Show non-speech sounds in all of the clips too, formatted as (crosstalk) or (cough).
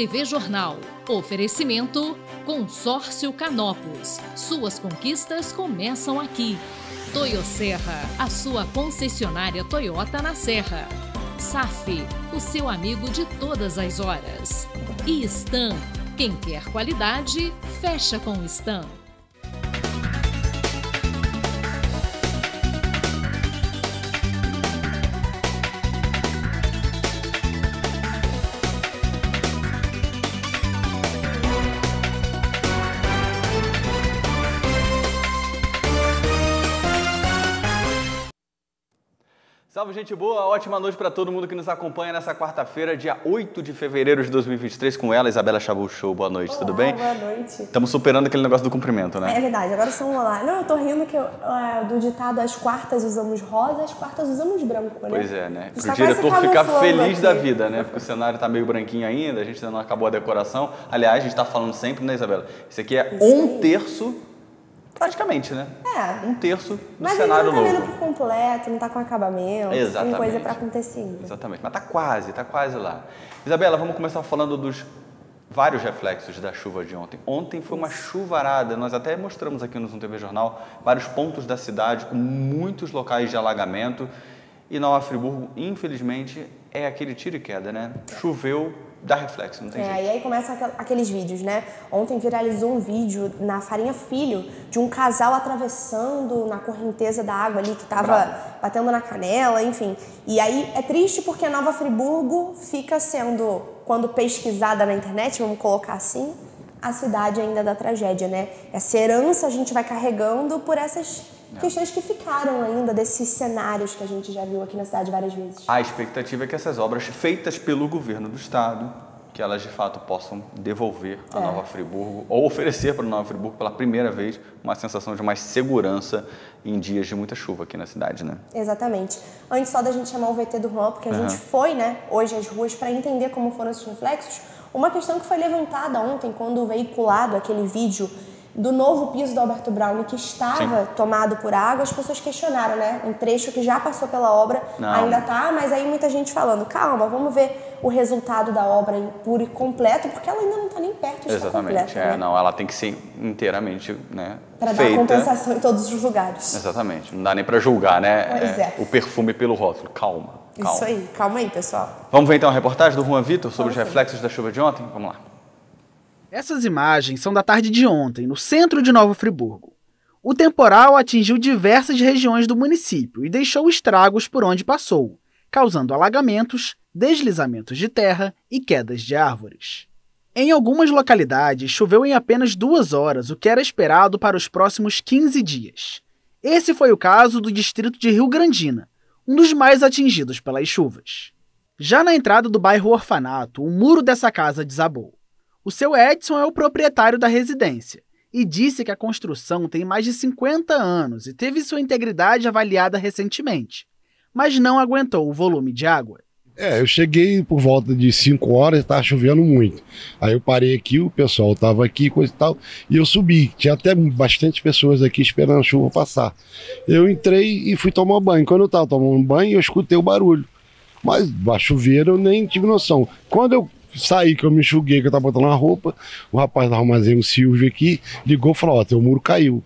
TV Jornal. Oferecimento Consórcio Canopus. Suas conquistas começam aqui. Toyo Serra, a sua concessionária Toyota na Serra. SAF, o seu amigo de todas as horas. E Stan, quem quer qualidade, fecha com Stan. Salve, gente boa! Ótima noite para todo mundo que nos acompanha nessa quarta-feira, dia 8 de fevereiro de 2023, com ela, Isabela Chabu Show. Boa noite, Olá, tudo bem? Boa noite. Estamos superando aquele negócio do cumprimento, né? É verdade, agora são lá. Não, eu tô rindo que eu, é, do ditado as quartas usamos rosa, as quartas usamos branco, né? Pois é, né? Pro tá diretor ficar feliz aqui. da vida, né? Porque o cenário tá meio branquinho ainda, a gente ainda não acabou a decoração. Aliás, a gente tá falando sempre, né, Isabela? Isso aqui é Isso um aí. terço, praticamente, né? É. Um terço do Mas cenário não tá novo. vindo por completo, não tá com acabamento, Exatamente. tem coisa pra acontecer ainda. Exatamente, mas tá quase, tá quase lá. Isabela, vamos começar falando dos vários reflexos da chuva de ontem. Ontem foi uma chuvarada, nós até mostramos aqui no Zoom TV Jornal vários pontos da cidade com muitos locais de alagamento. E Nova Friburgo, infelizmente, é aquele tiro e queda, né? Choveu, dá reflexo, não tem É, jeito. e aí começam aquel- aqueles vídeos, né? Ontem viralizou um vídeo na Farinha Filho de um casal atravessando na correnteza da água ali que tava batendo na canela, enfim. E aí é triste porque Nova Friburgo fica sendo, quando pesquisada na internet, vamos colocar assim, a cidade ainda da tragédia, né? Essa herança a gente vai carregando por essas questões que ficaram ainda desses cenários que a gente já viu aqui na cidade várias vezes. A expectativa é que essas obras feitas pelo governo do estado, que elas de fato possam devolver a É. Nova Friburgo ou oferecer para a Nova Friburgo pela primeira vez uma sensação de mais segurança em dias de muita chuva aqui na cidade, né? Exatamente. Antes só da gente chamar o VT do Juan, porque a Aham. gente foi, né, hoje às ruas para entender como foram esses reflexos, uma questão que foi levantada ontem quando veiculado aquele vídeo do novo piso do Alberto Brown que estava tomado por água, as pessoas questionaram, né? Um trecho que já passou pela obra Não. ainda tá, mas aí muita gente falando, calma, vamos ver o resultado da obra em puro e completo, porque ela ainda não tá nem perto de estar Exatamente. completa, É, né? não, ela tem que ser inteiramente, né, Para dar compensação em todos os lugares. Exatamente. Não dá nem para julgar, né? Pois é. o perfume pelo rótulo. Calma. calma. Isso aí, calma aí, pessoal. Vamos ver então a reportagem do Juan Vitor sobre Vamos os sim. reflexos da chuva de ontem? Vamos lá. Essas imagens são da tarde de ontem, no centro de Nova Friburgo. O temporal atingiu diversas regiões do município e deixou estragos por onde passou, causando alagamentos, deslizamentos de terra e quedas de árvores. Em algumas localidades, choveu em apenas duas horas, o que era esperado para os próximos 15 dias. Esse foi o caso do distrito de Rio Grandina, um dos mais atingidos pelas chuvas. Já na entrada do bairro Orfanato, o muro dessa casa desabou. O seu Edson é o proprietário da residência e disse que a construção tem mais de 50 anos e teve sua integridade avaliada recentemente, mas não aguentou o volume de água. É, eu cheguei por volta de 5 horas, estava chovendo muito. Aí eu parei aqui, o pessoal estava aqui, coisa e tal, e eu subi. Tinha até bastante pessoas aqui esperando a chuva passar. Eu entrei e fui tomar banho. Quando eu estava tomando banho, eu escutei o barulho. Mas a chuveira eu nem tive noção. Quando eu saí, que eu me enxuguei, que eu estava botando a roupa, o rapaz do armazém, o Silvio aqui, ligou e falou: Ó, teu muro caiu.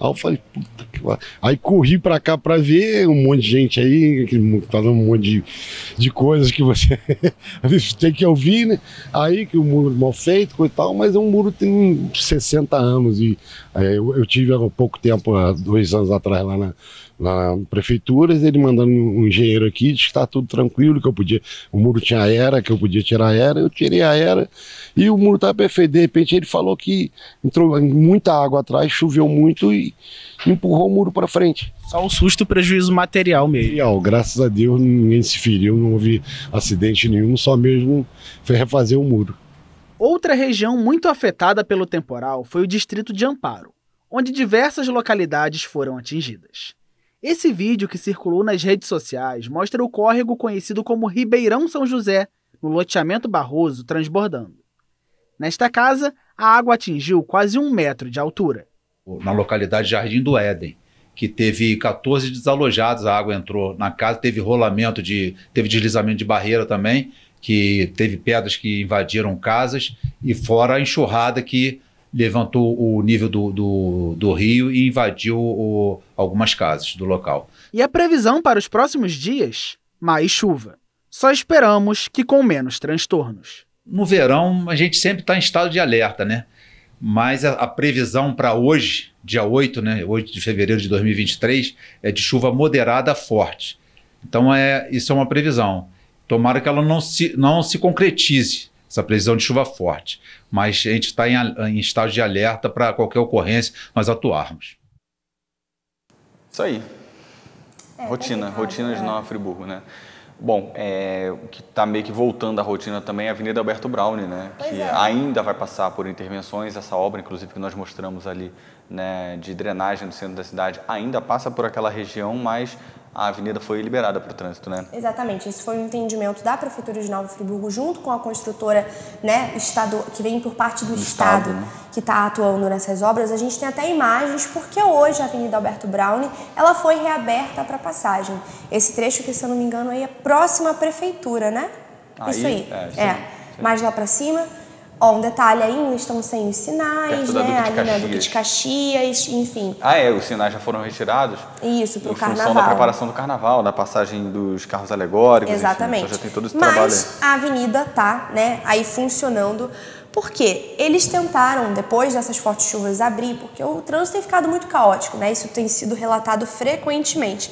Aí eu falei, puta que. Aí corri pra cá pra ver um monte de gente aí, falando um monte de, de coisas que você (laughs) tem que ouvir, né? Aí que o muro mal feito, coisa e tal, mas o muro tem 60 anos e é, eu, eu tive há pouco tempo, há dois anos atrás, lá na, na prefeitura, ele mandando um engenheiro aqui, disse que está tudo tranquilo, que eu podia, o muro tinha era, que eu podia tirar a era, eu tirei a era e o muro estava perfeito. De repente ele falou que entrou muita água atrás, choveu muito e empurrou o muro para frente. Só o susto e o prejuízo material mesmo. E, ó, graças a Deus ninguém se feriu, não houve acidente nenhum, só mesmo foi refazer o muro. Outra região muito afetada pelo temporal foi o distrito de Amparo, onde diversas localidades foram atingidas. Esse vídeo que circulou nas redes sociais mostra o córrego conhecido como Ribeirão São José, no loteamento Barroso, transbordando. Nesta casa, a água atingiu quase um metro de altura. na localidade Jardim do Éden, que teve 14 desalojados, a água entrou na casa, teve rolamento de, teve deslizamento de barreira também, que teve pedras que invadiram casas e fora a enxurrada que levantou o nível do, do, do rio e invadiu o, algumas casas do local. E a previsão para os próximos dias? Mais chuva. Só esperamos que com menos transtornos. No verão, a gente sempre está em estado de alerta, né? Mas a, a previsão para hoje, dia 8, né, 8 de fevereiro de 2023, é de chuva moderada forte. Então, é, isso é uma previsão. Tomara que ela não se, não se concretize, essa previsão de chuva forte. Mas a gente está em, em estado de alerta para qualquer ocorrência nós atuarmos. Isso aí. É, rotina, complicado, rotina de é. Nova Friburgo, né? Bom, é, o que está meio que voltando à rotina também é a Avenida Alberto Browne, né? Pois que é. ainda vai passar por intervenções. Essa obra, inclusive, que nós mostramos ali, né, de drenagem do centro da cidade, ainda passa por aquela região, mas a avenida foi liberada para o trânsito, né? Exatamente, esse foi um entendimento da Prefeitura de Nova Friburgo junto com a construtora né, estado, que vem por parte do, Do Estado, Estado, né? que está atuando nessas obras. A gente tem até imagens, porque hoje a Avenida Alberto Browne ela foi reaberta para passagem. Esse trecho que, se eu não me engano, aí é próximo à Prefeitura, né? Aí, isso aí. é, isso aí, isso aí. mais lá para cima. Ó, um detalhe ainda estão sem os sinais, né? Ali na Duque de Caxias, enfim. Ah, é, os sinais já foram retirados Isso, para em o função carnaval. da preparação do carnaval, da passagem dos carros alegóricos, enfim, Exatamente. então já tem todo esse trabalho aí. Mas a avenida tá, né, aí funcionando. Porque eles tentaram, depois dessas fortes chuvas, abrir, porque o trânsito tem ficado muito caótico, né? Isso tem sido relatado frequentemente.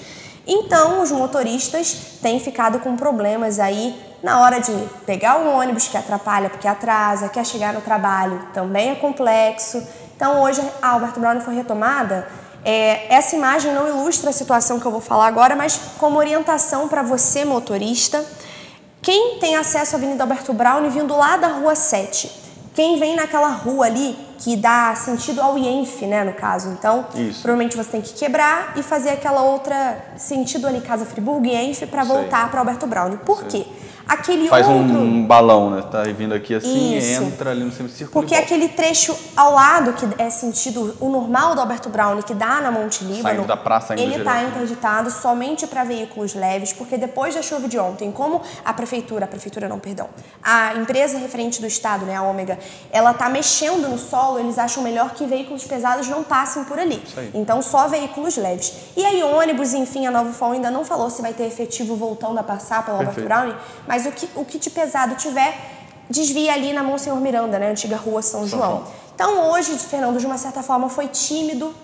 Então, os motoristas têm ficado com problemas aí na hora de pegar o ônibus, que atrapalha porque atrasa, quer chegar no trabalho, também é complexo. Então, hoje a Alberto Brown foi retomada. É, essa imagem não ilustra a situação que eu vou falar agora, mas como orientação para você, motorista. Quem tem acesso à Avenida Alberto Brown vindo lá da Rua 7? Quem vem naquela rua ali que dá sentido ao IENF, né, no caso. Então, Isso. provavelmente você tem que quebrar e fazer aquela outra sentido ali Casa Friburgo IENF para voltar para Alberto Brown. Por quê? Aquele Faz outro um balão, né? Tá vindo aqui assim, Isso. entra ali no semicírculo porque aquele trecho ao lado, que é sentido o normal do Alberto Brown, que dá na Monte Líbano, Saindo da praça, ele está interditado somente para veículos leves, porque depois da chuva de ontem, como a prefeitura, a prefeitura não, perdão, a empresa referente do estado, né, a Ômega, ela está mexendo no solo, eles acham melhor que veículos pesados não passem por ali. Então, só veículos leves. E aí, ônibus, enfim, a Nova FOL ainda não falou se vai ter efetivo voltando a passar pelo Alberto Perfeito. Brown, mas o que, o que de pesado tiver, desvia ali na Monsenhor Miranda, né? Antiga rua São, São João. João. Então, hoje, Fernando, de uma certa forma, foi tímido.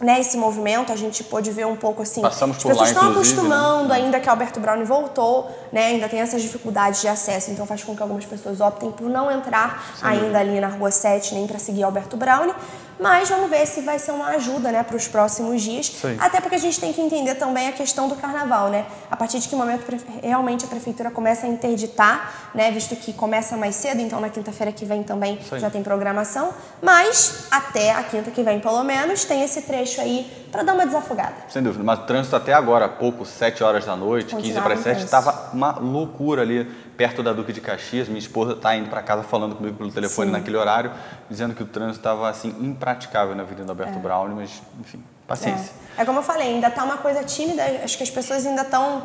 Né, esse movimento, a gente pôde ver um pouco assim. Passamos as por pessoas lá, estão né? acostumando ainda que Alberto Brown voltou, né? Ainda tem essas dificuldades de acesso, então faz com que algumas pessoas optem por não entrar ainda ali na Rua 7, nem para seguir Alberto Brown. Mas vamos ver se vai ser uma ajuda, né, para os próximos dias. Aí. Até porque a gente tem que entender também a questão do carnaval, né? A partir de que momento realmente a prefeitura começa a interditar, né? Visto que começa mais cedo, então na quinta-feira que vem também aí. já tem programação. Mas até a quinta que vem, pelo menos, tem esse trecho aí para dar uma desafogada. Sem dúvida, mas o trânsito até agora, pouco, 7 horas da noite, 15 Continuava para 7, intenso. estava uma loucura ali perto da Duque de Caxias. Minha esposa está indo para casa falando comigo pelo telefone Sim. naquele horário, dizendo que o trânsito estava assim impraticável na Avenida Alberto Brown, mas enfim, paciência. É. é como eu falei, ainda tá uma coisa tímida, acho que as pessoas ainda estão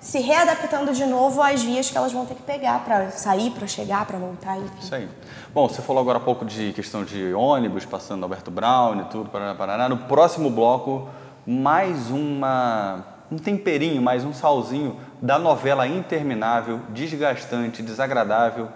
se readaptando de novo às vias que elas vão ter que pegar para sair, para chegar, para voltar, enfim. Isso aí. Bom, você falou agora há pouco de questão de ônibus, passando Alberto Brown e tudo, Paraná, Paraná. No próximo bloco, mais uma, um temperinho, mais um salzinho da novela interminável, desgastante, desagradável,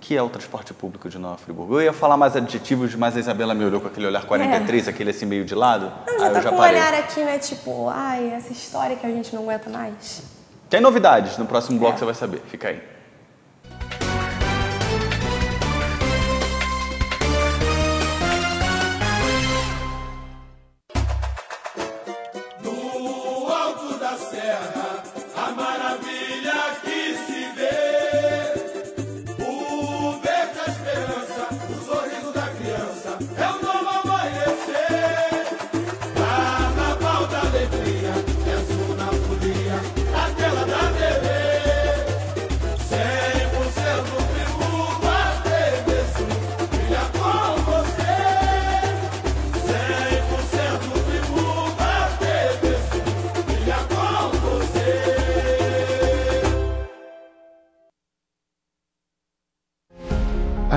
que é o transporte público de Nova Friburgo. Eu ia falar mais adjetivos, mas a Isabela me olhou com aquele olhar 43, aquele assim meio de lado. Não, já aí tá eu já com um parei. olhar aqui, né? Tipo, ai, essa história que a gente não aguenta mais. Tem novidades, no próximo bloco É. você vai saber. Fica aí.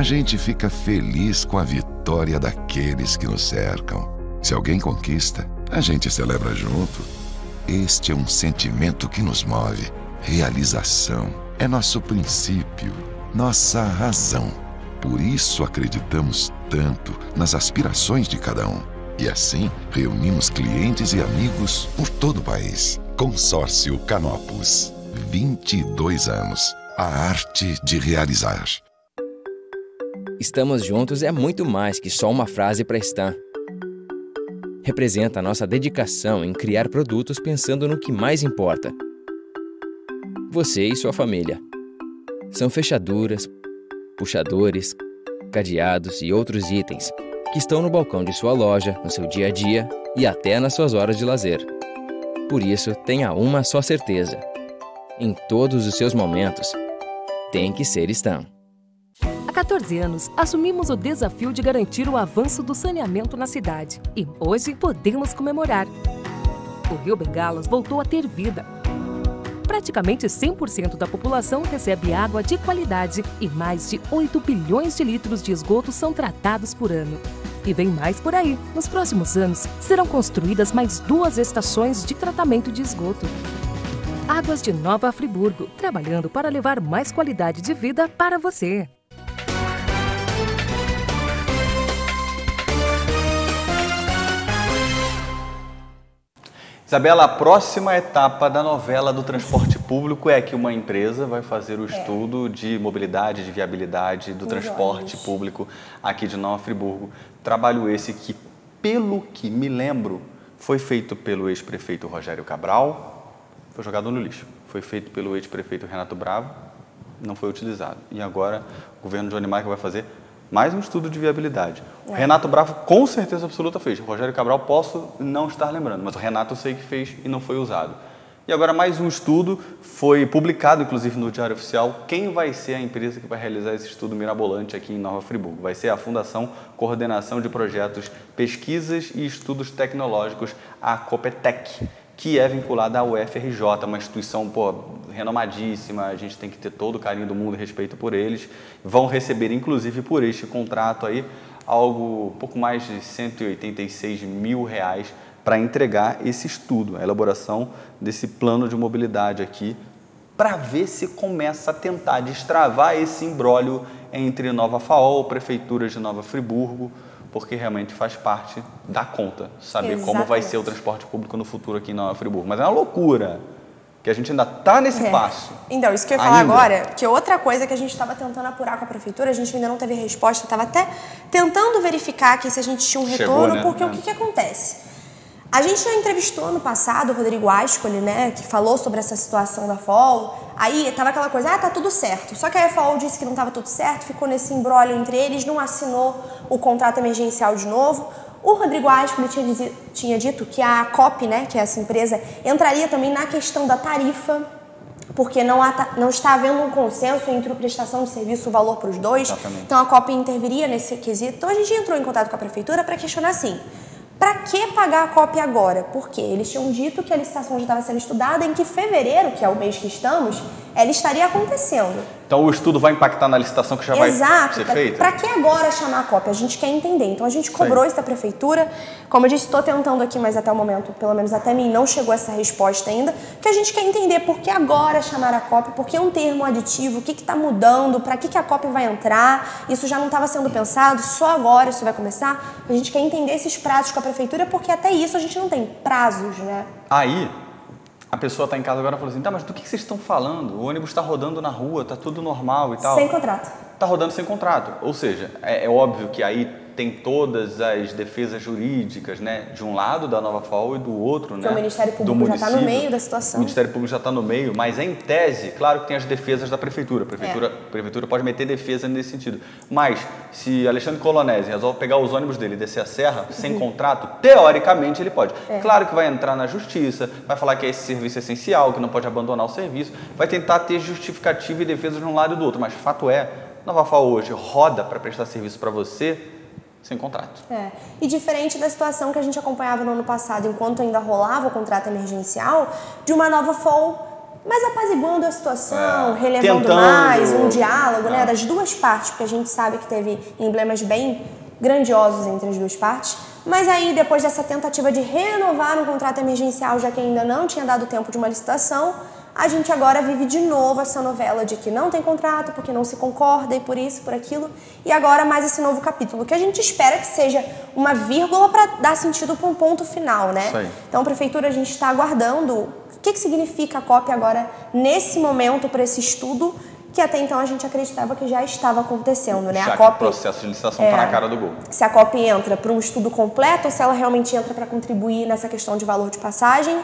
Gente fica feliz com a vitória daqueles que nos cercam. Se alguém conquista, a gente celebra junto. Este é um sentimento que nos move. Realização é nosso princípio, nossa razão. Por isso acreditamos tanto nas aspirações de cada um. E assim reunimos clientes e amigos por todo o país. Consórcio Canopus. 22 anos. A arte de realizar. Estamos juntos é muito mais que só uma frase para Stan. Representa a nossa dedicação em criar produtos pensando no que mais importa. Você e sua família. São fechaduras, puxadores, cadeados e outros itens que estão no balcão de sua loja, no seu dia a dia e até nas suas horas de lazer. Por isso, tenha uma só certeza: em todos os seus momentos, tem que ser Stan. Há 14 anos, assumimos o desafio de garantir o avanço do saneamento na cidade. E hoje podemos comemorar. O Rio Bengalas voltou a ter vida. Praticamente 100% da população recebe água de qualidade e mais de 8 bilhões de litros de esgoto são tratados por ano. E vem mais por aí. Nos próximos anos, serão construídas mais duas estações de tratamento de esgoto. Águas de Nova Friburgo, trabalhando para levar mais qualidade de vida para você. Isabela, a próxima etapa da novela do transporte público é que uma empresa vai fazer o É. estudo de mobilidade, de viabilidade do Os transporte ônibus. público aqui de Nova Friburgo. Trabalho esse que, pelo que me lembro, foi feito pelo ex-prefeito Rogério Cabral, foi jogado no lixo. Foi feito pelo ex-prefeito Renato Bravo, não foi utilizado. E agora o governo Johnny Michael vai fazer mais um estudo de viabilidade. O Renato Bravo com certeza absoluta fez. O Rogério Cabral posso não estar lembrando, mas o Renato eu sei que fez e não foi usado. E agora mais um estudo foi publicado inclusive no Diário Oficial. Quem vai ser a empresa que vai realizar esse estudo mirabolante aqui em Nova Friburgo? Vai ser a Fundação Coordenação de Projetos, Pesquisas e Estudos Tecnológicos, a Copetec, que é vinculada à UFRJ, uma instituição pô, renomadíssima, a gente tem que ter todo o carinho do mundo e respeito por eles. Vão receber, inclusive, por este contrato aí, algo pouco mais de 186 mil reais para entregar esse estudo, a elaboração desse plano de mobilidade aqui, para ver se começa a tentar destravar esse imbróglio entre Nova FAO, Prefeitura de Nova Friburgo, porque realmente faz parte da conta saber como vai ser o Exatamente. transporte público no futuro aqui Nova Friburgo. Mas é uma loucura que a gente ainda está nesse É. passo. Então, isso que eu ia falar Ainda. agora, que outra coisa que a gente estava tentando apurar com a prefeitura, a gente ainda não teve resposta, estava até tentando verificar aqui se a gente tinha um Chegou, retorno, né? porque É. o que, que acontece? A gente já entrevistou no passado o Rodrigo Ascoli, né, que falou sobre essa situação da FOL. Aí tava aquela coisa, ah, tá tudo certo. Só que a FOL disse que não tava tudo certo, ficou nesse embrólio entre eles, não assinou o contrato emergencial de novo. O Rodrigo Ascoli tinha, tinha dito que a COP, né, que é essa empresa, entraria também na questão da tarifa porque não, há não está havendo um consenso entre a prestação de serviço e o valor para os dois. Exatamente. Então a COP interviria nesse quesito. Então a gente entrou em contato com a prefeitura para questionar assim: para que pagar a COP agora? Porque eles tinham dito que a licitação já estava sendo estudada, em que fevereiro, que é o mês que estamos, ela estaria acontecendo. Então o estudo vai impactar na licitação que já vai Exato. ser Pra- feita? Pra que agora chamar a COP? A gente quer entender. Então a gente cobrou isso da prefeitura. Como eu disse, estou tentando aqui, mas até o momento, pelo menos até mim, não chegou essa resposta ainda. Que a gente quer entender por que agora chamar a COP, por que é um termo aditivo, o que está mudando, para que, que a COP vai entrar. Isso já não estava sendo pensado, só agora isso vai começar. A gente quer entender esses prazos com a prefeitura, porque até isso a gente não tem prazos, né? Aí, a pessoa está em casa agora e fala assim, tá, mas do que vocês estão falando? O ônibus está rodando na rua, tá tudo normal e tal. Sem contrato. Tá rodando sem contrato. Ou seja, é, é óbvio que aí tem todas as defesas jurídicas, né? De um lado da Nova FAO e do outro, né? o Ministério Público já tá no meio da situação. O Ministério Público já está no meio, mas em tese, claro que tem as defesas da Prefeitura. A Prefeitura, É. a prefeitura pode meter defesa nesse sentido. Mas, se Alexandre Colonese resolve pegar os ônibus dele e descer a serra sem Uhum. contrato, teoricamente ele pode. É. Claro que vai entrar na justiça, vai falar que é esse serviço essencial, que não pode abandonar o serviço, vai tentar ter justificativa e defesa de um lado e do outro. Mas fato é, Nova FAO hoje roda para prestar serviço para você sem contrato. É. E diferente da situação que a gente acompanhava no ano passado, enquanto ainda rolava o contrato emergencial, de uma nova FOL mas apaziguando a situação, É, relevando tentando. mais um diálogo, né, É. das duas partes, porque a gente sabe que teve emblemas bem grandiosos entre as duas partes. Mas aí, depois dessa tentativa de renovar um contrato emergencial, já que ainda não tinha dado tempo de uma licitação, a gente agora vive de novo essa novela de que não tem contrato, porque não se concorda e por isso, por aquilo. E agora mais esse novo capítulo, que a gente espera que seja uma vírgula para dar sentido para um ponto final, né? Então, prefeitura, a gente está aguardando o que, que significa a COP agora, nesse momento, para esse estudo, que até então a gente acreditava que já estava acontecendo, né? Já a que o COP, processo de licitação É. tá na cara do gol. se a COP entra para um estudo completo ou se ela realmente entra para contribuir nessa questão de valor de passagem,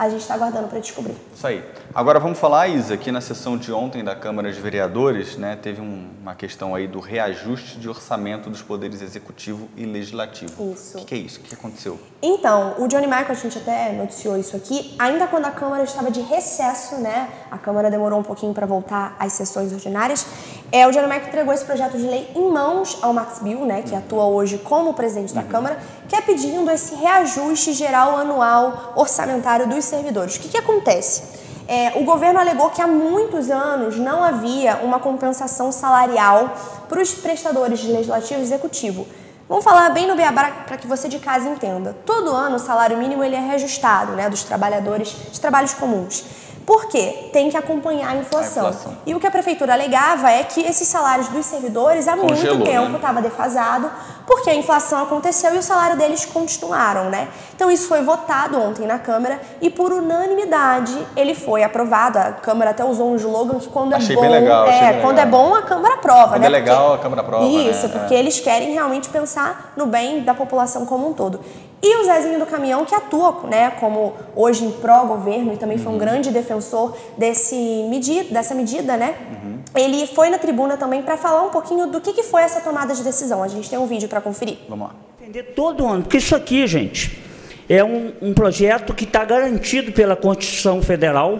a gente está aguardando para descobrir. Isso aí. Agora vamos falar, Isa, aqui na sessão de ontem da Câmara de Vereadores, né, teve um- uma questão aí do reajuste de orçamento dos poderes executivo e legislativo. Isso. O que, que é isso? O que aconteceu? Então, o Johnny Michael, a gente até noticiou isso aqui, ainda quando a Câmara estava de recesso, né? A Câmara demorou um pouquinho para voltar às sessões ordinárias. É, o Michael entregou esse projeto de lei em mãos ao Max Bill, né? Que atua hoje como presidente da Câmara, que é pedindo esse reajuste geral anual orçamentário dos servidores. O que, que acontece? É, o governo alegou que há muitos anos não havia uma compensação salarial para os prestadores de legislativo e executivo. Vamos falar bem no beabá para que você de casa entenda. Todo ano o salário mínimo ele é reajustado, né, dos trabalhadores de trabalhos comuns. Por quê? Tem que acompanhar a inflação. A inflação. E o que a prefeitura alegava é que esses salários dos servidores há Congelou, muito tempo né? estava defasado, porque a inflação aconteceu e o salário deles continuaram, né? Então isso foi votado ontem na Câmara e por unanimidade ele foi aprovado. A Câmara até usou um slogan que quando Achei é bom, bem legal, é, quando legal. é bom a Câmara aprova, Quando né? é legal, Porque- a Câmara aprova, Isso, né? porque É. eles querem realmente pensar no bem da população como um todo. E o Zezinho do Caminhão, que atua né, como hoje em pró-governo e também foi um Uhum. grande defensor desse medi dessa medida, né? Uhum. Ele foi na tribuna também para falar um pouquinho do que, que foi essa tomada de decisão. A gente tem um vídeo para conferir. Vamos lá. Defender todo ano, porque isso aqui, gente, é um, um projeto que está garantido pela Constituição Federal,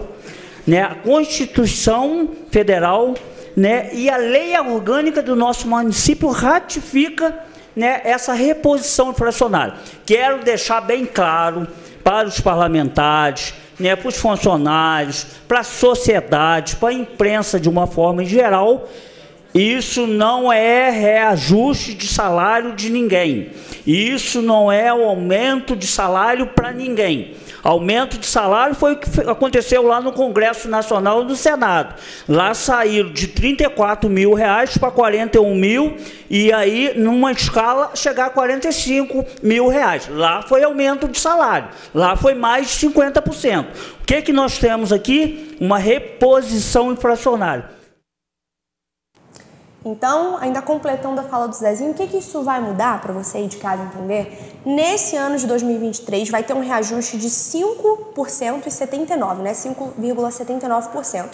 né? A Constituição Federal, né? E a lei orgânica do nosso município ratifica, né? Essa reposição inflacionária. Quero deixar bem claro para os parlamentares, né? Para os funcionários, para a sociedade, para a imprensa de uma forma em geral, isso não é reajuste de salário de ninguém. Isso não é aumento de salário para ninguém. Aumento de salário foi o que aconteceu lá no Congresso Nacional e no Senado. Lá saíram de 34 mil reais para 41 mil e aí, numa escala, chegar a 45 mil reais. Lá foi aumento de salário. Lá foi mais de 50%. O que, que nós temos aqui? Uma reposição inflacionária. Então, ainda completando a fala do Zezinho, o que, que isso vai mudar para você aí de casa entender? Nesse ano de 2023 vai ter um reajuste de 5% e 79, né? 5,79%,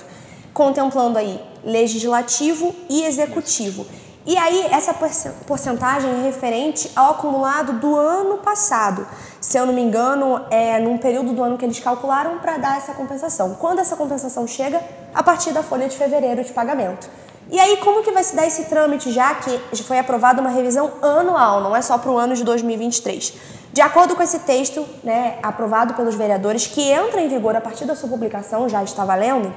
contemplando aí legislativo e executivo. E aí essa porce- porcentagem é referente ao acumulado do ano passado. Se eu não me engano, é num período do ano que eles calcularam para dar essa compensação. Quando essa compensação chega? A partir da folha de fevereiro de pagamento. E aí, como que vai se dar esse trâmite, já que foi aprovada uma revisão anual, não é só para o ano de 2023? De acordo com esse texto, né, aprovado pelos vereadores, que entra em vigor a partir da sua publicação, já está valendo,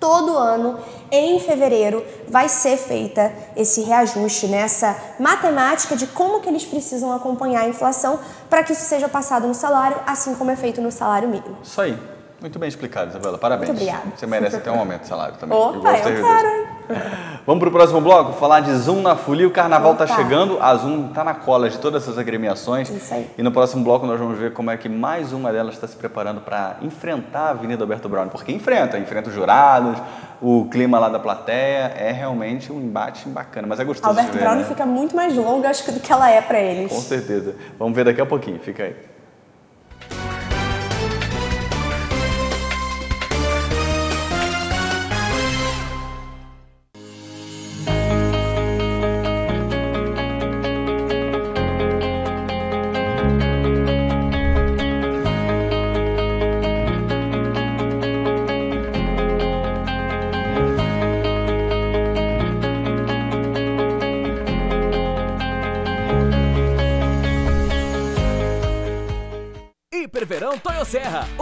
todo ano, em fevereiro, vai ser feita esse reajuste, nessa matemática de como que eles precisam acompanhar a inflação para que isso seja passado no salário, assim como é feito no salário mínimo. Isso aí. Muito bem explicado, Isabela. Parabéns. Muito obrigada. Você merece até um aumento de salário também. Opa, eu servidores. quero, hein? (laughs) Vamos pro próximo bloco? Falar de Zoom na Folia. O carnaval tá Opa. chegando, a Zoom tá na cola de todas essas agremiações. Isso aí. E no próximo bloco nós vamos ver como é que mais uma delas está se preparando para enfrentar a Avenida Alberto Brown. Porque enfrenta, enfrenta os jurados, o clima lá da plateia. É realmente um embate bacana, mas é gostoso Alberto ver, Brown né? fica muito mais longa, acho que, do que ela é para eles. Com certeza. Vamos ver daqui a pouquinho. Fica aí.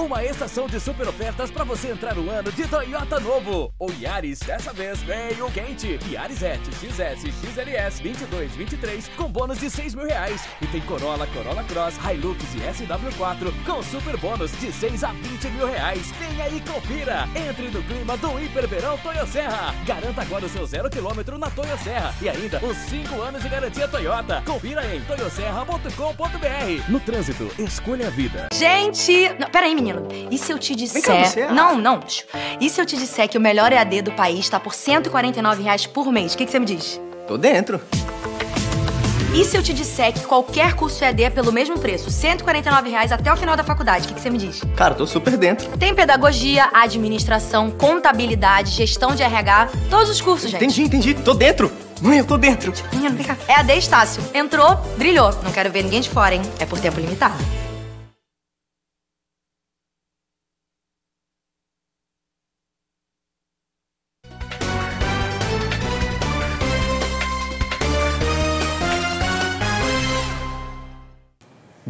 Uma estação de super ofertas para você entrar no ano de Toyota novo. O Yaris, dessa vez, veio quente. Yaris Et, XS, XLS 22, 23 com bônus de 6 mil reais. E tem Corolla, Corolla Cross, Hilux e SW4 com super bônus de 6 a 20 mil reais. Vem aí, confira! Entre no clima do Hiperverão Toyo Serra. Garanta agora o seu zero quilômetro na Toyo Serra e ainda os 5 anos de garantia Toyota. Confira em toyoserra.com.br. No trânsito, escolha a vida. Gente! Não, peraí, menino. E se eu te disser. cá, você é- Não, não. E se eu te disser que o melhor EAD do país tá por 149 reais por mês? O que, que você me diz? Tô dentro. E se eu te disser que qualquer curso EAD é pelo mesmo preço, 149 reais até o final da faculdade? O que, que você me diz? Cara, tô super dentro. Tem pedagogia, administração, contabilidade, gestão de RH, todos os cursos, gente. Entendi, entendi. Tô dentro. Mãe, eu tô dentro. Menino, vem cá. EAD Estácio. Entrou, brilhou. Não quero ver ninguém de fora, hein? É por tempo limitado.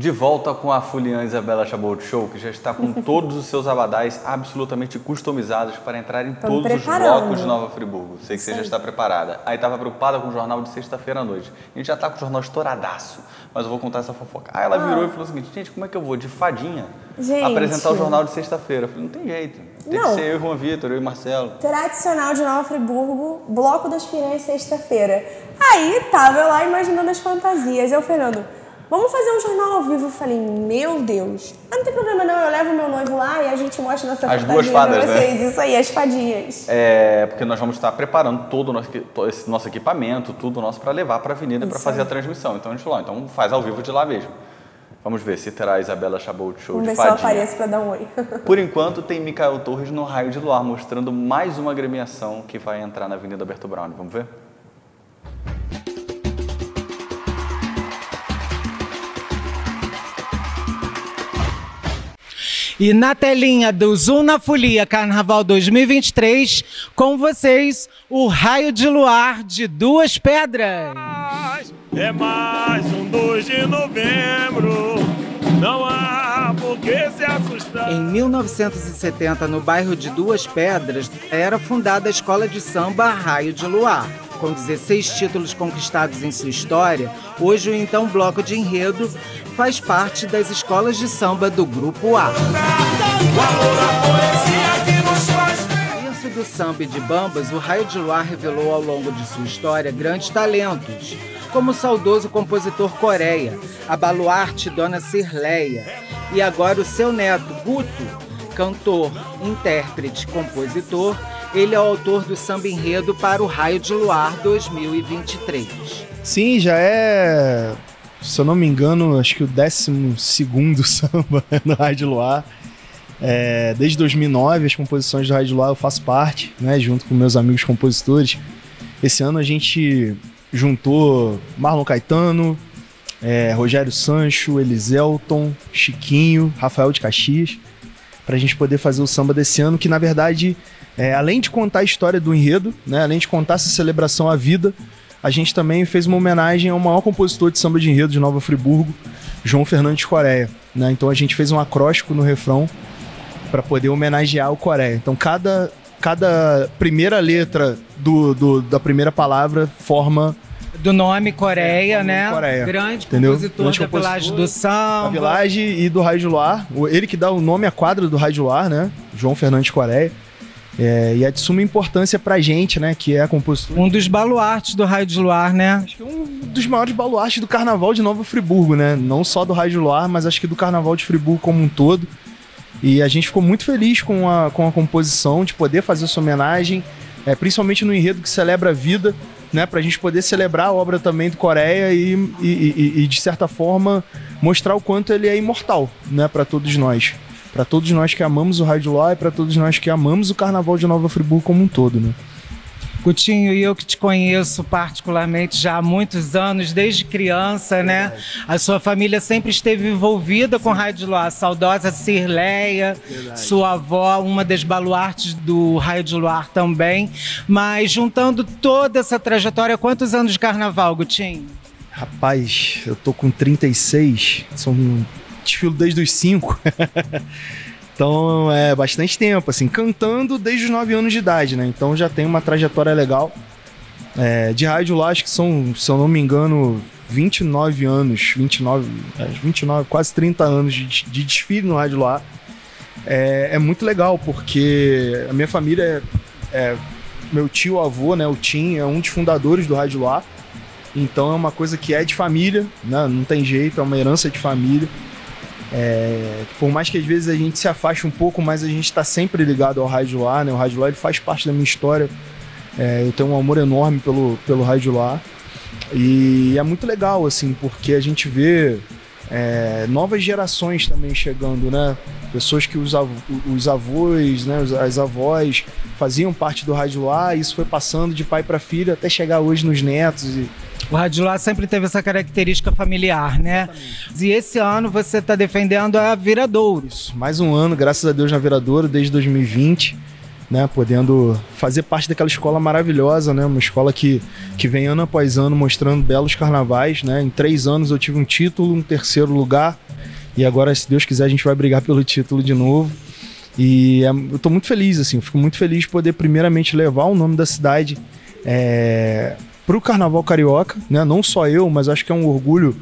De volta com a Fulian Isabela Chabot Show, que já está com (laughs) todos os seus abadás absolutamente customizados para entrar em todos os blocos de Nova Friburgo. Sei que você já está preparada. Aí estava preocupada com o jornal de sexta-feira à noite. A gente já está com o jornal estouradaço, mas eu vou contar essa fofoca. Aí ela virou e falou o seguinte, gente, como é que eu vou de fadinha Gente. apresentar o jornal de sexta-feira? Eu falei, não tem jeito. Tem Não. que ser eu e Juan Vitor, eu e Marcelo. Tradicional de Nova Friburgo, Bloco das Piranhas, sexta-feira. Aí tava eu lá imaginando as fantasias. Eu, Fernando, vamos fazer um jornal ao vivo? Eu falei, meu Deus. Ah, não tem problema não, eu levo meu noivo lá e a gente mostra nossa As duas fadas, pra né? vocês. Isso aí, as fadinhas. É, porque nós vamos estar preparando todo o nosso, todo esse nosso equipamento, tudo nosso para levar para a avenida para fazer aí. a transmissão. Então a gente falou, então faz ao vivo de lá mesmo. Vamos ver se terá a Isabela Chabot Show Vamos de ver se eu fadinha. apareço pra dar um oi. (laughs) Por enquanto tem Micael Torres no Raio de Luar mostrando mais uma agremiação que vai entrar na Avenida Berto Brown. Vamos ver? E na telinha do Zoom na Folia Carnaval 2023, com vocês, o raio de luar de duas pedras. É mais um 2 de novembro, não há por que se assustar. Em 1970, no bairro de Duas Pedras, era fundada a escola de samba Raio de Luar. Com 16 títulos conquistados em sua história, hoje o então bloco de enredo faz parte das escolas de samba do Grupo A. Berço do samba e de bambas, o Raio de Luar revelou ao longo de sua história grandes talentos, como o saudoso compositor Coreia, a baluarte Dona Cirleia, e agora o seu neto, Guto, cantor, intérprete, compositor, ele é o autor do samba enredo para o Raio de Luar 2023. Sim, já é, se eu não me engano, acho que o 12 (laughs) samba no Rádio Luar. É, desde 2009, as composições do Rádio Luar eu faço parte, né, junto com meus amigos compositores. Esse ano a gente juntou Marlon Caetano, é, Rogério Sancho, Eliselton, Chiquinho, Rafael de Caxias, para a gente poder fazer o samba desse ano, que na verdade, é, além de contar a história do enredo, né, além de contar essa celebração à vida, a gente também fez uma homenagem ao maior compositor de samba de enredo de Nova Friburgo, João Fernandes Coreia. Né? Então a gente fez um acróstico no refrão para poder homenagear o Coreia. Então cada, cada primeira letra do, do- da primeira palavra forma Do nome Coreia, né? Coreia. Grande Entendeu? compositor Grande da Village do Samba. da Village e do Raio de Luar. Ele que dá o nome à quadra do Raio de Luar, né? João Fernandes Coreia. É, e é de suma importância pra gente, né? Que é a compositor. Um dos baluartes do Raio de Luar, né? Acho que um dos maiores baluartes do Carnaval de Nova Friburgo, né? Não só do Raio de Luar, mas acho que do Carnaval de Friburgo como um todo. E a gente ficou muito feliz com a, com a composição, de poder fazer essa homenagem, é, principalmente no enredo que celebra a vida, né? Pra gente poder celebrar a obra também do Coreia e, e, e- e, de certa forma, mostrar o quanto ele é imortal, né? Pra todos nós. Pra todos nós que amamos o Raio de Luar e pra todos nós que amamos o Carnaval de Nova Friburgo como um todo, né? Coutinho, e eu que te conheço particularmente já há muitos anos, desde criança, né? A sua família sempre esteve envolvida com Raio de Luar. A saudosa Cirleia, sua avó, uma das baluartes do Raio de Luar também. Mas juntando toda essa trajetória, quantos anos de carnaval, Gutinho? Rapaz, eu tô com 36, são desfilo desde os 5. (laughs) então é bastante tempo, assim, cantando desde os 9 anos de idade, né? Então já tem uma trajetória legal. É, de rádio lá, acho que são, se eu não me engano, 29 anos, 29, 29 é, quase 30 anos de, de desfile no rádio lá. É, é, muito legal, porque a minha família é, é, Meu tio avô, né, o Tim, é um dos fundadores do Rádio Lá. Então é uma coisa que é de família, né? Não tem jeito, é uma herança de família. É, por mais que às vezes a gente se afaste um pouco, mas a gente está sempre ligado ao Rádio Lá, né? O Rádio Lá ele faz parte da minha história. É, eu tenho um amor enorme pelo, pelo Rádio Lá. E é muito legal, assim, porque a gente vê é, novas gerações também chegando, né? Pessoas que os, av os avós, né, as avós faziam parte do rádio lá, isso foi passando de pai para filho até chegar hoje nos netos. E, o Rádio Lá sempre teve essa característica familiar, né? E esse ano você está defendendo a Viradouros. Mais um ano, graças a Deus, na Viradouro, desde 2020. Né, podendo fazer parte daquela escola maravilhosa, né, uma escola que, que vem ano após ano mostrando belos carnavais. Né, em três anos eu tive um título, um terceiro lugar, e agora, se Deus quiser, a gente vai brigar pelo título de novo. E é, eu estou muito feliz, assim, fico muito feliz de poder, primeiramente, levar o nome da cidade é, para o Carnaval Carioca, né? Não só eu, mas acho que é um orgulho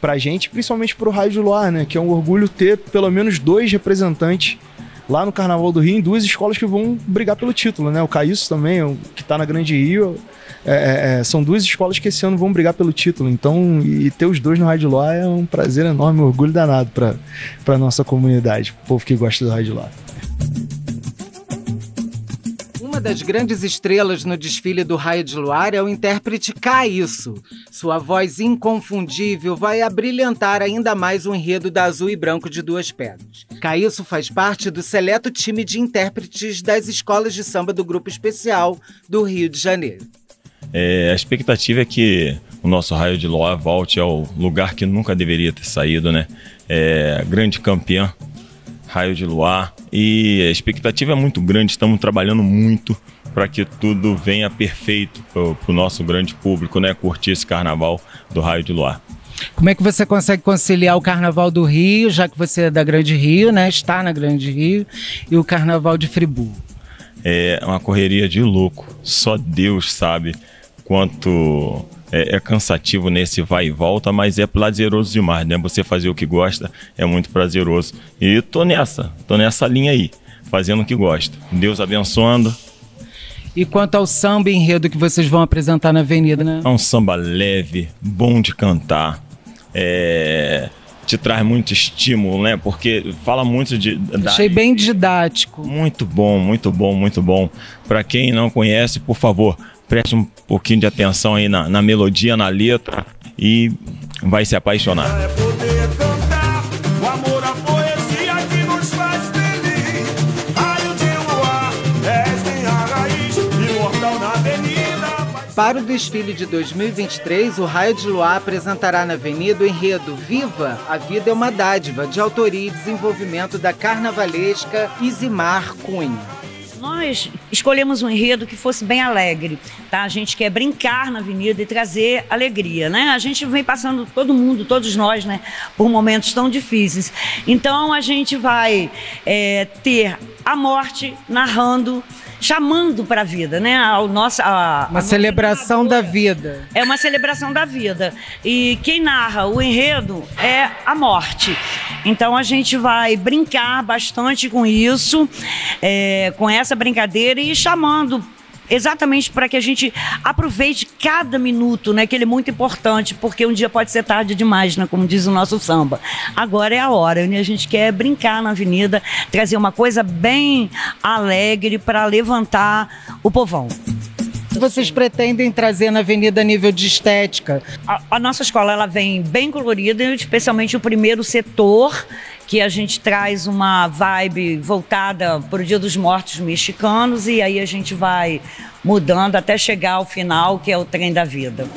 pra gente, principalmente pro Rádio Luar, né? Que é um orgulho ter pelo menos dois representantes lá no Carnaval do Rio em duas escolas que vão brigar pelo título, né? O Caísso também, que está na Grande Rio. É, é, é, são duas escolas que esse ano vão brigar pelo título. Então, e ter os dois no Rádio Luar é um prazer enorme, um orgulho danado para nossa comunidade, povo que gosta do Rádio Luar. Das grandes estrelas no desfile do Raio de Luar é o intérprete Caísso. Sua voz inconfundível vai abrilhantar ainda mais o enredo da Azul e Branco de Duas Pedras. Caísso faz parte do seleto time de intérpretes das escolas de samba do Grupo Especial do Rio de Janeiro. É, a expectativa é que o nosso Raio de Luar volte ao lugar que nunca deveria ter saído, né? É, grande campeã Raio de Luar. E a expectativa é muito grande, estamos trabalhando muito para que tudo venha perfeito para o nosso grande público, né? Curtir esse carnaval do Raio de Luar. Como é que você consegue conciliar o Carnaval do Rio, já que você é da Grande Rio, né? Está na Grande Rio, e o Carnaval de Friburgo? É uma correria de louco. Só Deus sabe quanto é, é, cansativo nesse vai e volta, mas é prazeroso demais, né? Você fazer o que gosta é muito prazeroso. E tô nessa, tô nessa linha aí, fazendo o que gosta. Deus abençoando. E quanto ao samba enredo que vocês vão apresentar na Avenida, né? É um samba leve, bom de cantar. É, te traz muito estímulo, né? Porque fala muito de. Da... Achei bem didático. Muito bom, muito bom, muito bom. Para quem não conhece, por favor, preste um pouquinho de atenção aí na, na melodia, na letra e vai se apaixonar. Para o desfile de 2023, o Raio de Luar apresentará na Avenida o enredo Viva, a Vida é uma Dádiva, de autoria e desenvolvimento da carnavalesca Isimar Cunha nós escolhemos um enredo que fosse bem alegre, tá? A gente quer brincar na avenida e trazer alegria, né? A gente vem passando, todo mundo, todos nós, né, por momentos tão difíceis. Então a gente vai é, ter a morte narrando chamando para a vida, né? Ao nosso, a, uma a celebração da vida. É uma celebração da vida. E quem narra o enredo é a morte. Então a gente vai brincar bastante com isso, é, com essa brincadeira e chamando exatamente para que a gente aproveite cada minuto, né? Que ele é muito importante, porque um dia pode ser tarde demais, né? Como diz o nosso samba. Agora é a hora, né? A gente quer brincar na avenida, trazer uma coisa bem alegre para levantar o povão vocês pretendem trazer na avenida a nível de estética? A, a, nossa escola ela vem bem colorida, especialmente o primeiro setor, que a gente traz uma vibe voltada para o Dia dos Mortos mexicanos e aí a gente vai mudando até chegar ao final, que é o trem da vida.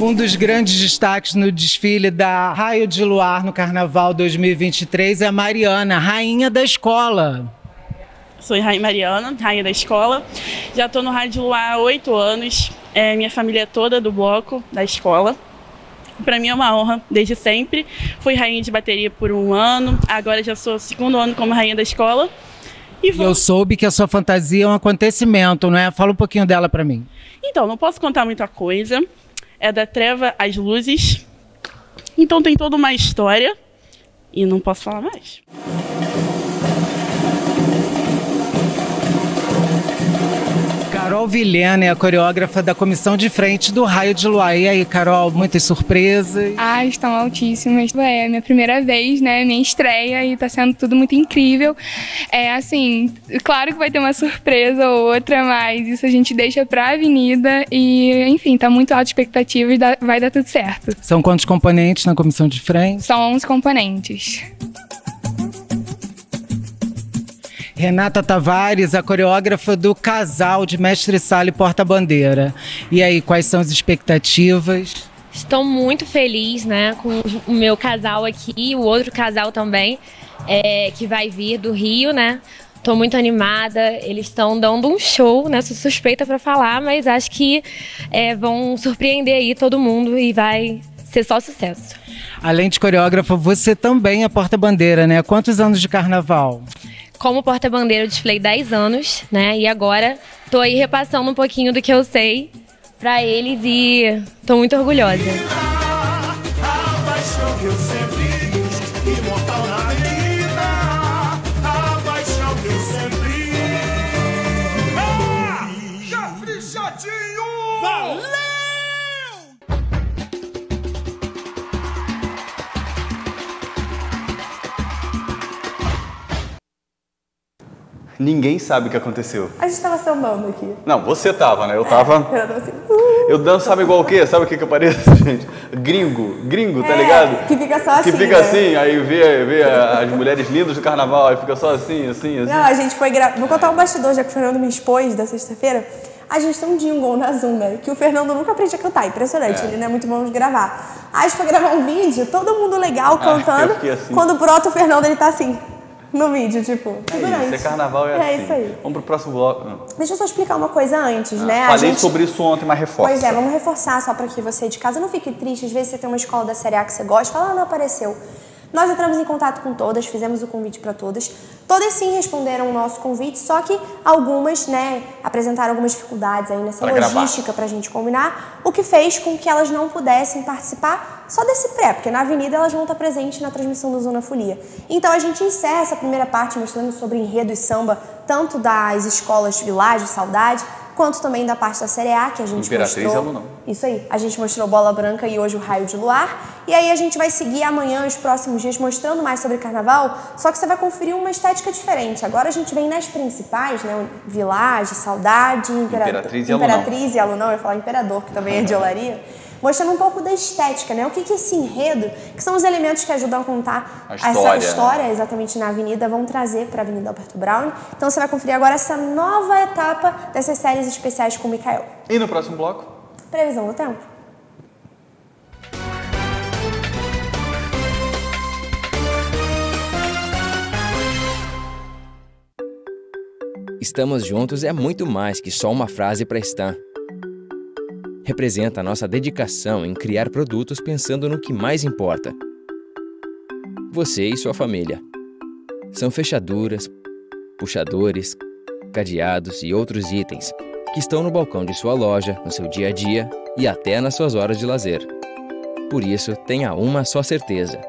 Um dos grandes destaques no desfile da Raio de Luar no Carnaval 2023 é a Mariana, rainha da escola. Sou Rainha Mariana, rainha da escola. Já estou no Raio de Luar há oito anos. É, minha família é toda do bloco da escola. Para mim é uma honra, desde sempre. Fui rainha de bateria por um ano, agora já sou segundo ano como rainha da escola. E eu soube que a sua fantasia é um acontecimento, não é? Fala um pouquinho dela para mim. Então, não posso contar muita coisa. É da treva às luzes. Então tem toda uma história e não posso falar mais. Carol Vilhena é a coreógrafa da comissão de frente do Raio de Luar. E aí, Carol, muitas surpresas? Ah, estão altíssimas. É a minha primeira vez, né? Minha estreia e tá sendo tudo muito incrível. É assim, claro que vai ter uma surpresa ou outra, mas isso a gente deixa pra avenida e, enfim, tá muito alta expectativa e vai dar tudo certo. São quantos componentes na comissão de frente? São 11 componentes. Renata Tavares, a coreógrafa do casal de Mestre Sala e Porta-Bandeira. E aí, quais são as expectativas? Estou muito feliz, né, com o meu casal aqui, o outro casal também, é, que vai vir do Rio, né? Estou muito animada. Eles estão dando um show, né? Sou suspeita para falar, mas acho que é, vão surpreender aí todo mundo e vai ser só sucesso. Além de coreógrafa, você também é porta-bandeira, né? Quantos anos de carnaval? Como porta-bandeira eu desfilei 10 anos, né? E agora tô aí repassando um pouquinho do que eu sei para eles e tô muito orgulhosa. Ninguém sabe o que aconteceu. A gente tava sambando aqui. Não, você tava, né? Eu tava. (laughs) Eu tava assim. Uh. Eu danço, sabe igual o quê? Sabe o que que eu pareço, (laughs) gente? Gringo, gringo, tá É, ligado? que fica só Que assim, fica né? assim, aí vê, vê as mulheres lindas do carnaval, aí fica só assim, assim, assim. Não, a gente foi gravar. Vou contar um bastidor, já que o Fernando me expôs da sexta-feira. A gente tem um jingle na Zoom, né? Que o Fernando nunca aprende a cantar. Impressionante, É. ele não é muito bom de gravar. Aí a gente foi gravar um vídeo, todo mundo legal Ah, cantando. fiquei assim. Quando brota o Fernando, ele tá assim, no vídeo, tipo, figurante. Isso, é carnaval é, É assim. isso aí. Vamos pro próximo bloco. Deixa eu só explicar uma coisa antes, né? Ah, Falei gente- sobre isso ontem, mas reforça. Pois é, vamos reforçar só para que você de casa não fique triste. Às vezes você tem uma escola da Série A que você gosta fala, ah, não apareceu. Nós entramos em contato com todas, fizemos o convite para todas. Todas sim responderam o nosso convite, só que algumas, né, apresentaram algumas dificuldades aí nessa Pra logística para a gente combinar, o que fez com que elas não pudessem participar só desse pré, porque na avenida elas vão estar presentes na transmissão do Zona Folia. Então a gente encerra essa primeira parte mostrando sobre enredo e samba, tanto das escolas Vilagem, Saudade, quanto também da parte da Série A, que a gente Imperatriz mostrou. e Alunão. Isso aí. A gente mostrou Bola Branca e hoje o Raio de Luar. E aí a gente vai seguir amanhã, os próximos dias, mostrando mais sobre carnaval. Só que você vai conferir uma estética diferente. Agora a gente vem nas principais, né? Village, Saudade, Impera- Imperatriz e Alunão. Imperatriz e Alunão. Eu ia falar Imperador, que também é de olaria. (laughs) Mostrando um pouco da estética, né? O que que esse enredo, que são os elementos que ajudam a contar A essa história, né? história exatamente na avenida, vão trazer para a Avenida Alberto Brown. Então você vai conferir agora essa nova etapa dessas séries especiais com o Mikael. E no próximo bloco? Previsão do tempo. Estamos juntos é muito mais que só uma frase para Stan. Representa a nossa dedicação em criar produtos pensando no que mais importa. Você e sua família. São fechaduras, puxadores, cadeados e outros itens que estão no balcão de sua loja, no seu dia a dia e até nas suas horas de lazer. Por isso, tenha uma só certeza: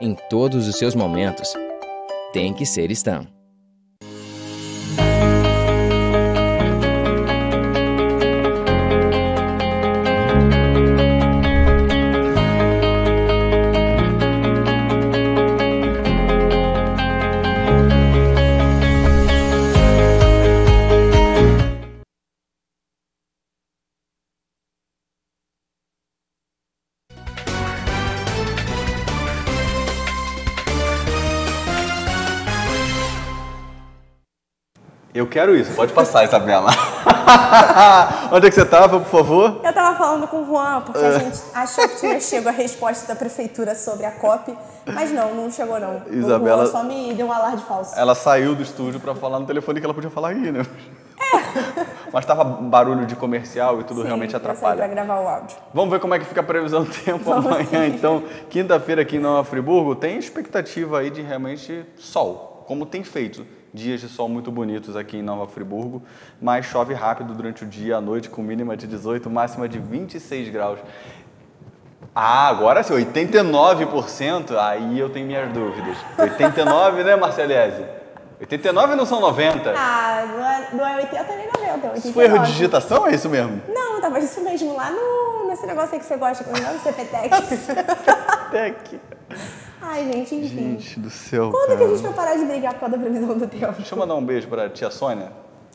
em todos os seus momentos, tem que ser Stan. Quero isso, pode passar, Isabela. (laughs) Onde é que você estava, por favor? Eu tava falando com o Juan, porque É. a gente achou que tinha chegado a resposta da prefeitura sobre a COP, mas não, não chegou não. Isabela- O Juan só me deu um alarde falso. Ela saiu do estúdio para falar no telefone que ela podia falar aqui, né? Mas tava barulho de comercial e tudo Sim, realmente atrapalha. pra gravar o áudio. Vamos ver como é que fica a previsão do tempo Vamos amanhã, sim. então. Quinta-feira aqui em Nova Friburgo, tem expectativa aí de realmente sol, como tem feito. Dias de sol muito bonitos aqui em Nova Friburgo, mas chove rápido durante o dia, à noite, com mínima de 18, máxima de 26 graus. Ah, agora sim, 89%, aí eu tenho minhas dúvidas. 89, né, Marceliese? 89 não são 90? Ah, não é, não é 80 nem 90, é 89. Isso foi erro de digitação é isso mesmo? Não, tava isso mesmo, lá no, nesse negócio aí que você gosta, como é o nome? (laughs) CPTEC. Ai, gente, enfim. Gente do céu, Quando que a cara. gente vai parar de brigar por causa da previsão do tempo? Deixa eu mandar um beijo pra tia Sônia.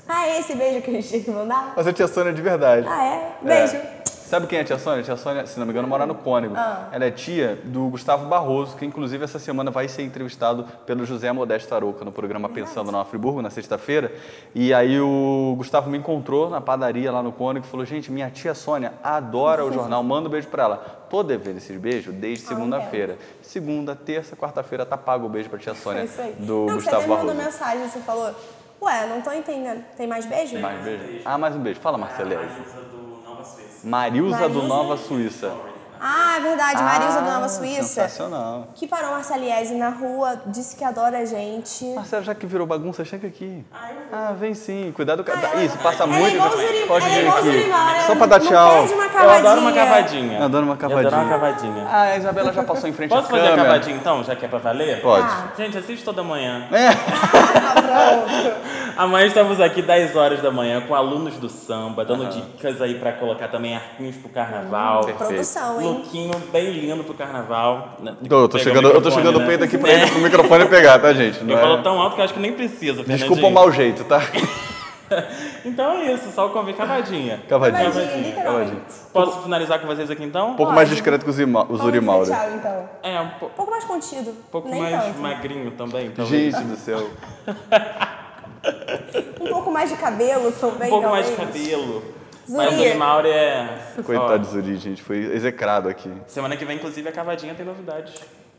Ah, é esse beijo que a gente tinha que mandar? Mas a tia Sônia é de verdade. Ah, é? Beijo. É. Sabe quem é a tia Sônia? A tia Sônia, se não me engano, mora no Cônego. Ah. Ela é tia do Gustavo Barroso, que inclusive essa semana vai ser entrevistado pelo José Modesto Arouca no programa Pensando na Friburgo, na sexta-feira. E aí o Gustavo me encontrou na padaria lá no Cônego e falou: Gente, minha tia Sônia adora o jornal, manda um beijo pra ela. Tô devendo esses beijos desde segunda-feira. Segunda, terça, quarta-feira tá pago o beijo pra tia Sônia É do não, Gustavo você Barroso. mandou mensagem, você falou, ué, não tô entendendo. Tem mais beijo? Mais beijo? Ah, mais um beijo. Fala, Marcelese. Marilza do Marilza? Nova Suíça. Ah, é verdade, Marisa do Nova Ah, Suíça. Sensacional. Que parou Marceliese na rua, disse que adora a gente. Marcelo, já que virou bagunça, chega aqui. Ah, vem sim. Cuidado com... ela- Isso, passa ela é muito. igual Zuri- Pode é vir igual aqui. Zurimar, Só pra dar tchau. Eu adoro uma cavadinha. cavadinha. Adoro uma Eu cavadinha. adoro uma cavadinha. Ah, a Isabela já passou em frente Posso à fazer a câmera. cavadinha então, já que é pra valer? Pode. Gente, assiste toda manhã. É. (laughs) Amanhã estamos aqui 10 horas da manhã com alunos do samba, dando dicas aí pra colocar também arquinhos pro carnaval. Hum, produção, hein? Lookinho bem lindo pro carnaval. né? Tô, eu tô Pegar chegando, o eu tô chegando o né? peito aqui (laughs) pra ele pro microfone pegar, tá, gente? Não Eu é- falo tão alto que eu acho que nem precisa, Desculpa o mau jeito, tá? (laughs) Então é isso, só o convite. Cavadinha. Cavadinha, Cavadinha. literalmente. Posso finalizar com vocês aqui então? Um pouco mais discreto que o Zima- o Zurimauro. Tchau, então. É, um po- Um pouco mais contido. um pouco Nem mais tanto. magrinho também. talvez. Gente do céu. (laughs) Um pouco mais de cabelo também, Um pouco mais de cabelo. Zuri. Mas o Zurimauro é. Coitado do Zuri, gente. Foi execrado aqui. Semana que vem, inclusive, a cavadinha tem novidades.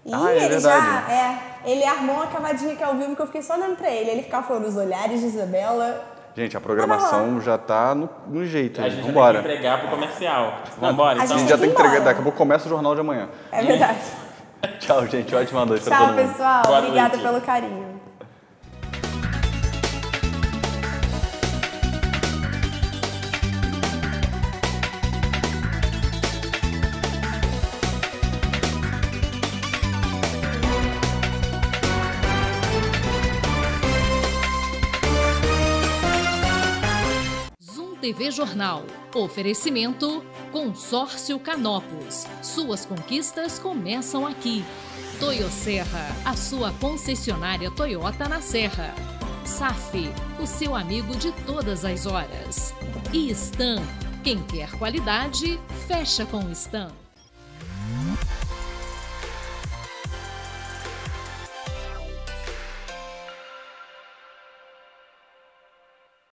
Ih, Ah, é ele verdade. já, é, ele armou uma cavadinha aqui ao vivo que eu fiquei só olhando pra ele. Ele ficava falando os olhares de Isabela. Gente, a programação já tá no, no jeito. A gente Vambora. vai ter que entregar pro comercial. Vambora, A então. gente já tem que entregar. Daqui a pouco começa o jornal de amanhã. É verdade. (laughs) Tchau, gente. Ótima noite pra Tchau, todo mundo. pessoal. Boa Obrigada noite. pelo carinho. TV Jornal. Oferecimento Consórcio Canopus. Suas conquistas começam aqui. Toyo Serra, a sua concessionária Toyota na Serra. SAF, o seu amigo de todas as horas. E Stan, quem quer qualidade, fecha com Stan.